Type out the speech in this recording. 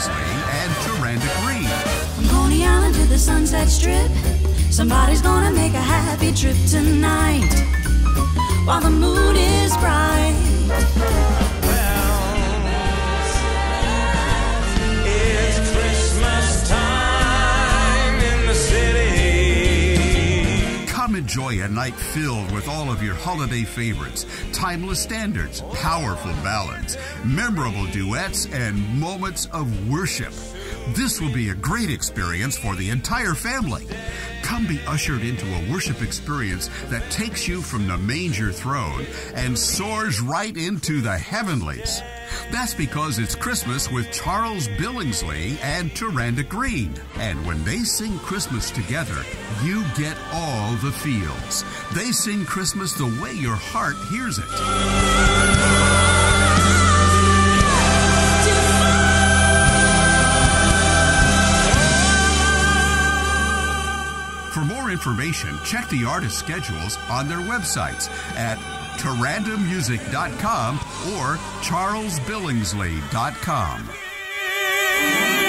Billingsley and TaRanda Greene. From Coney Island to the Sunset Strip, somebody's gonna make a happy trip tonight while the moon is bright. Enjoy a night filled with all of your holiday favorites, timeless standards, powerful ballads, memorable duets, and moments of worship. This will be a great experience for the entire family. Come be ushered into a worship experience that takes you from the manger throne and soars right into the heavenlies. That's because it's Christmas with Charles Billingsley and TaRanda Greene. And when they sing Christmas together, you get all the feels. They sing Christmas the way your heart hears it. more information, check the artist schedules on their websites at tarandamusic.com or charlesbillingsley.com.